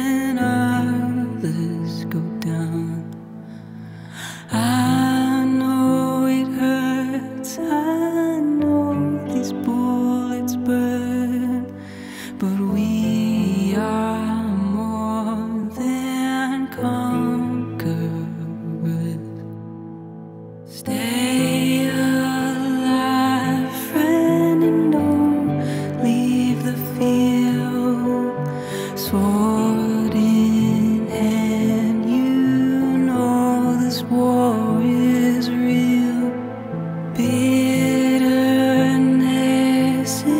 when others go down. I know it hurts, I know these bullets burn, but we are more than conquerors. Stay places.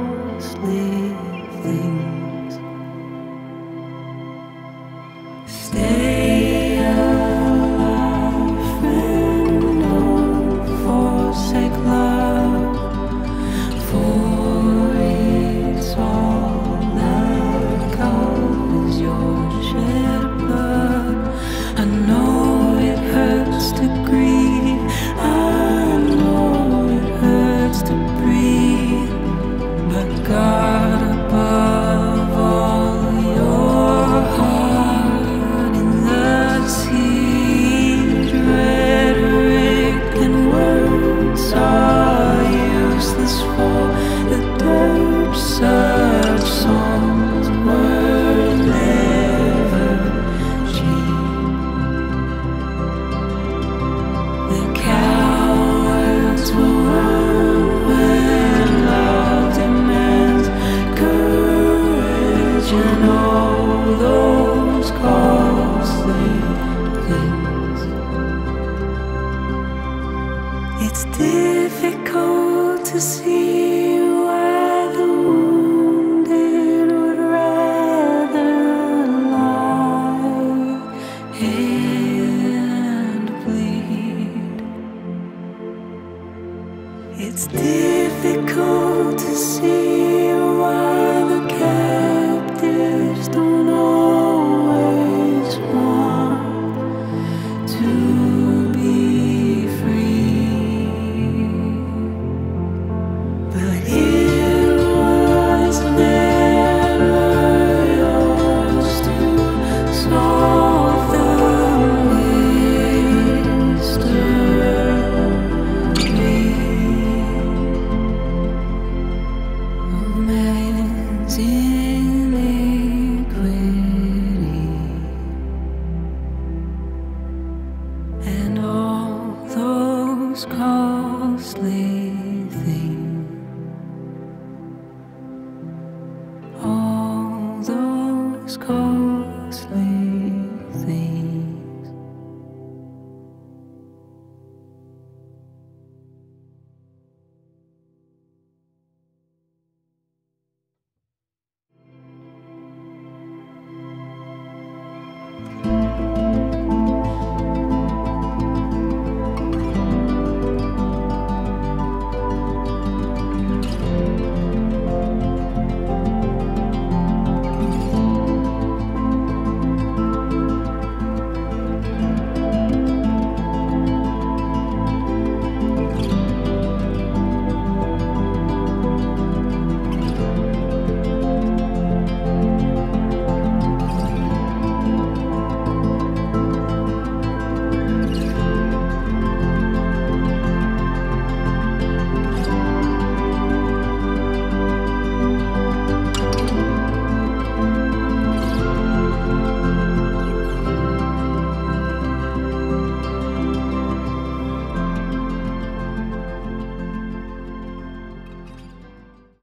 It's difficult to see. costly.